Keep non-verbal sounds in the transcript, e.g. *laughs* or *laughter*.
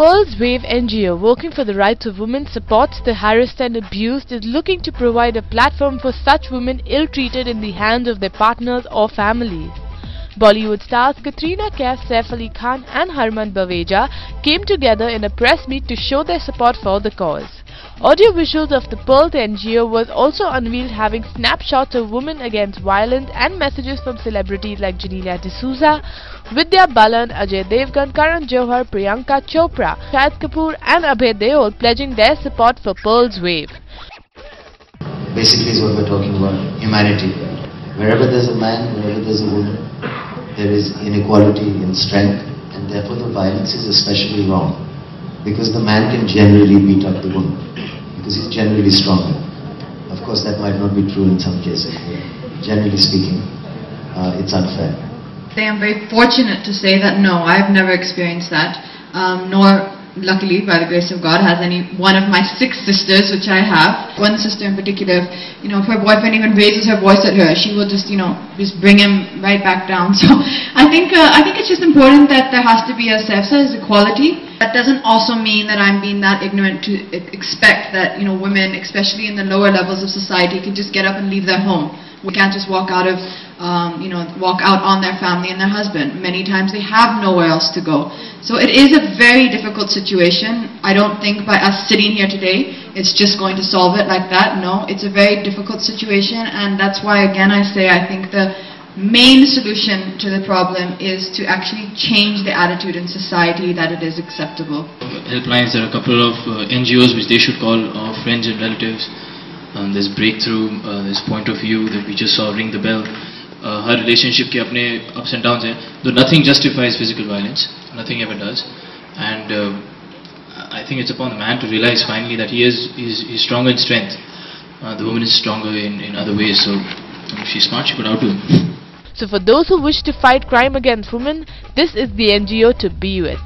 Pearl's Wave NGO, working for the rights of women, supports the harassed and abused, is looking to provide a platform for such women ill-treated in the hands of their partners or families. Bollywood stars Katrina Kaif, Saif Ali Khan and Harman Baweja came together in a press meet to show their support for the cause. Audio visuals of the Pearl NGO was also unveiled having snapshots of women against violence and messages from celebrities like Genelia D'Souza, Vidya Balan, Ajay Devgan, Karan Johar, Priyanka Chopra, Shahid Kapoor and Abhay Deol pledging their support for Pearl's Wave. Basically is what we're talking about, humanity. Wherever there's a man, wherever there's a woman, there is inequality in strength and therefore the violence is especially wrong because the man can generally beat up the woman because he's generally stronger. Of course, that might not be true in some cases. Generally speaking, uh, it's unfair. I am very fortunate to say that no, I've never experienced that, um, nor luckily, by the grace of God, has any one of my six sisters, which I have. One sister in particular, you know, if her boyfriend even raises her voice at her, she will just, you know, just bring him right back down. *laughs* So I think, uh, I think it's just important that there has to be, a says, equality. That doesn't also mean that I'm being that ignorant to expect that, you know, women, especially in the lower levels of society, can just get up and leave their home. We can't just walk out of, um, you know, walk out on their family and their husband. Many times they have nowhere else to go. So it is a very difficult situation. I don't think by us sitting here today, it's just going to solve it like that. No, it's a very difficult situation and that's why again I say I think the main solution to the problem is to actually change the attitude in society that it is acceptable. Helplines, there are a couple of uh, NGOs which they should call uh, friends and relatives. Um, breakthrough, uh, point of view that we just saw ring the bell Uh, her relationship के अपने ups and downs हैं. Though nothing justifies physical violence, nothing ever does. And uh, I think it's upon the man to realize finally that he is he's, he's stronger in strength. Uh, the woman is stronger in, in other ways. So if she's smart, she could outdo him. So for those who wish to fight crime against women, this is the NGO to be with.